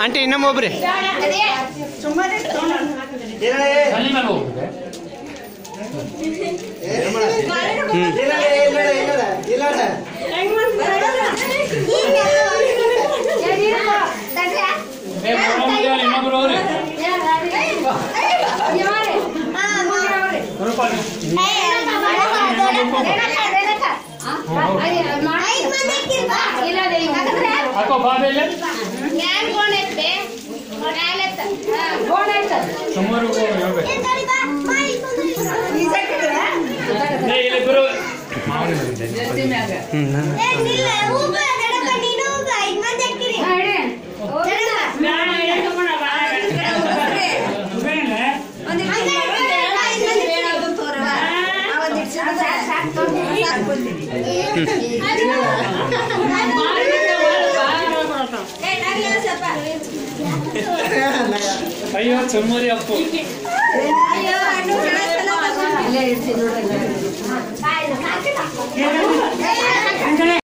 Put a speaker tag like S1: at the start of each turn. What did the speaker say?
S1: Aunty ಇನ್ನೊಮ್ಮೊಬ್ರಿ ಇನ್ನೊಬ್ರು ಇನ್ನೊಮ್ಮೆ ಒಬ್ರಿ
S2: ಅಲ್ಲಿ ಮೇಲೆ ಹೋಗ್ಬಿಟ್ಟೆ ಏ ಬರೋದಿಲ್ಲ, ಇನ್ನೊಬ್ರು ಅವ್ರೆ ಸ್ವಲ್ಪ ಹಾಕೋ ಬಾಬೆಲ್ಲ ಸುಮಾರು ಹೇಳ್ಬೇಕು ಏ, ಇಲ್ಲಿ ಗುರು ಮಾವನ ಬಂದಿದ್ದೆ. ಅಯ್ಯೋ ಚುಮ್ಮರಿ ಅಪ್ಪು
S3: ಅಯ್ಯೋ